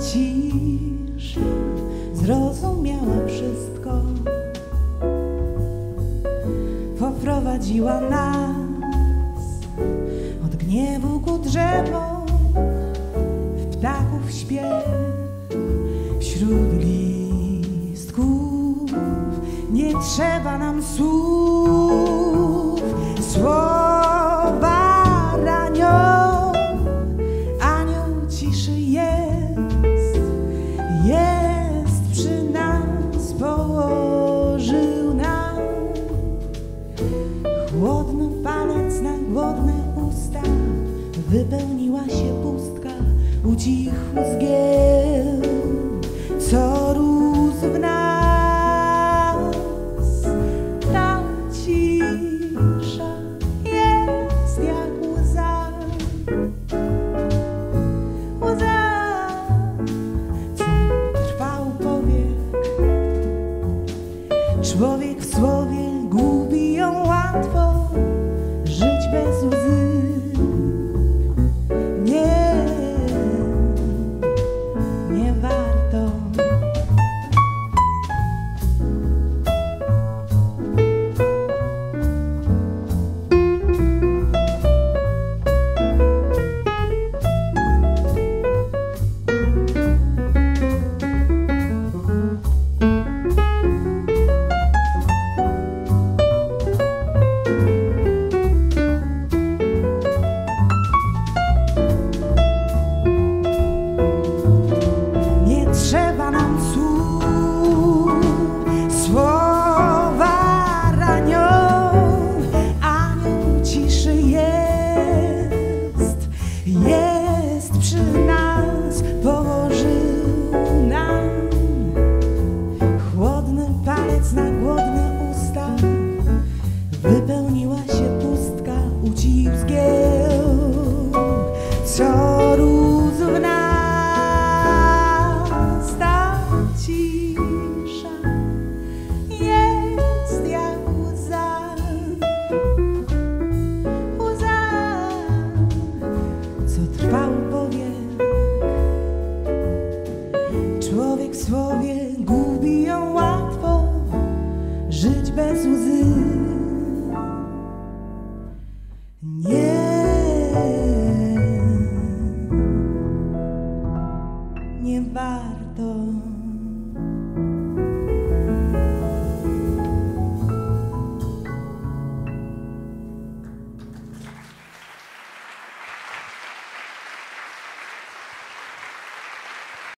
cisza zrozumiała wszystko. Poprowadziła nas od gniewu ku drzewom, w ptaków śpiew, wśród listków. Nie trzeba nam słów, słowa przy nas, położył nam chłodny palec na głodne usta. Wypełniła się pustka, ucichł zgieł, trwał powiek. Człowiek słowie gubi ją łatwo, żyć bez łzy.